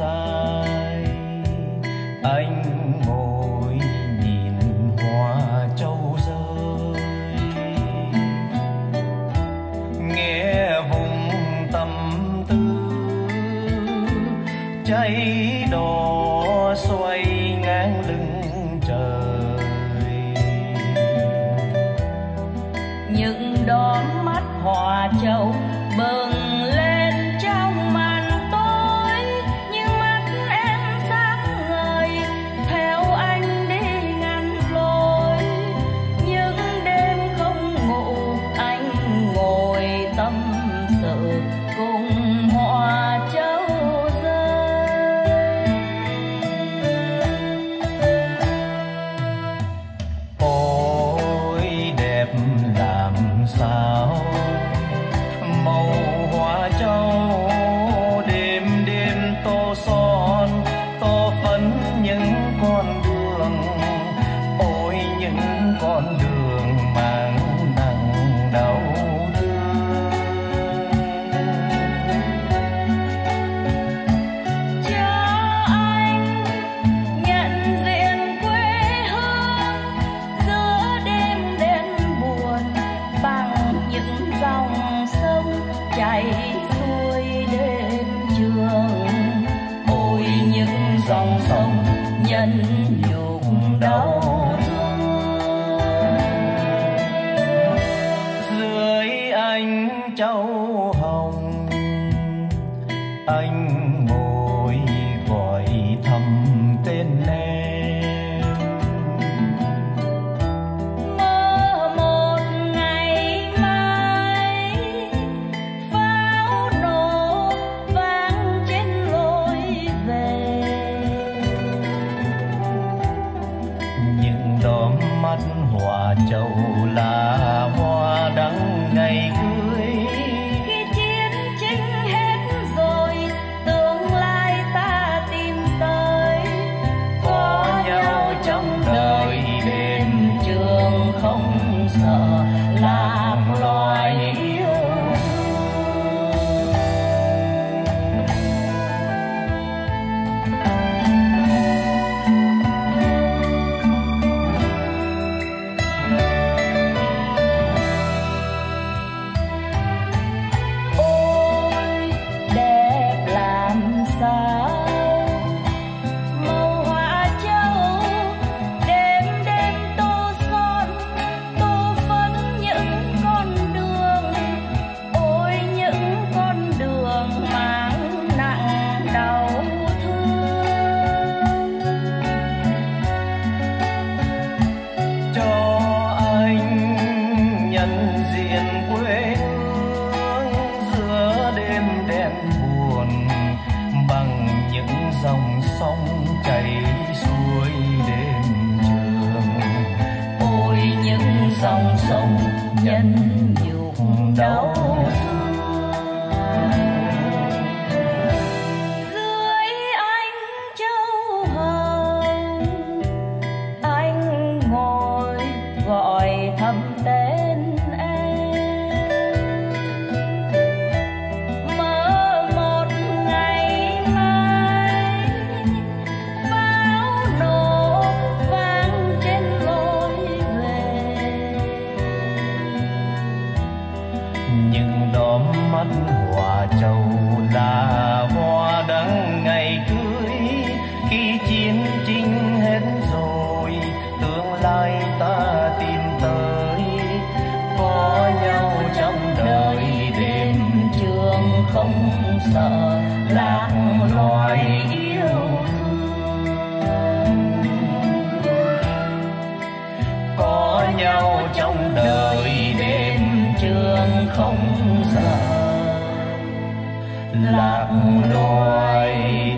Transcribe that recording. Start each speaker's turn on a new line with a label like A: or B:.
A: dài. Anh ngồi nhìn hoa châu rơi.
B: Nghe vùng tâm tư cháy đỏ xoay ngang lưng trời. Những
A: đón mắt hoa châu bơm dòng sông nhân nhục đau thương.
B: Dưới ánh châu hồng anh la dòng sông
A: nhân dục đau. Dưới ánh châu hồng anh ngồi gọi thầm tên.
B: những đóm mắt hòa trầu là hoa đắng ngày cưới. Khi chiến tranh hết rồi, tương lai ta tìm tới. Có nhau trong đời đêm
A: trường không sợ, lạc loài yêu. không gian
B: lạc loài